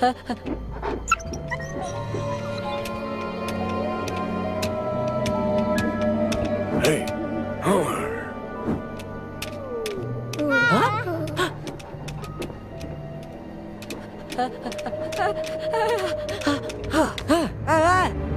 哎，哎呀，哎哎哎哎！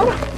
等会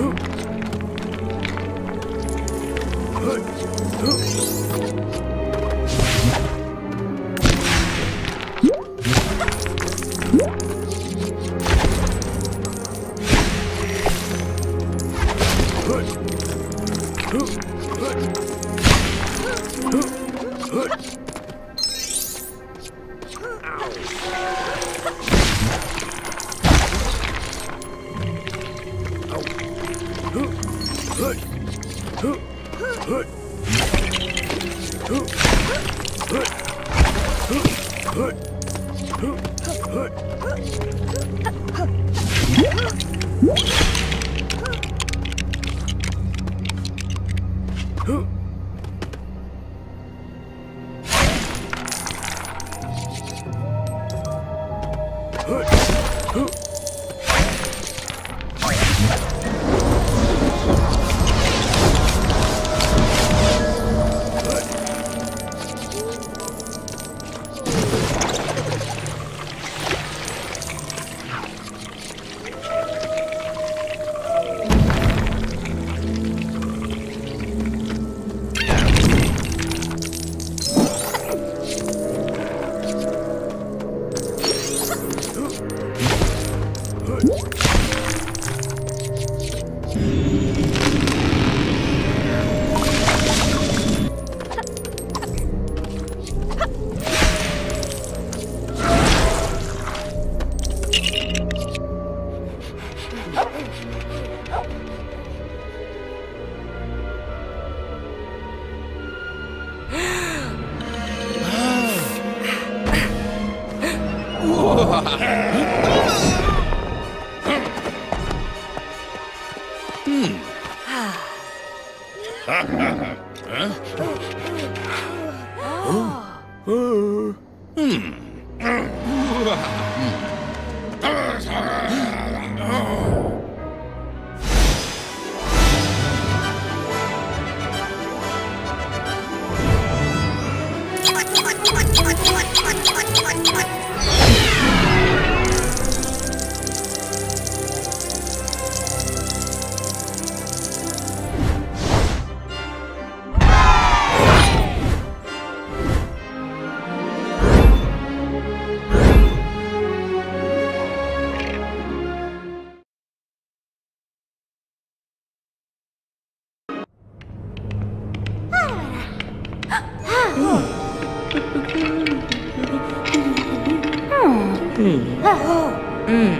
Hey. Oh. 嗯。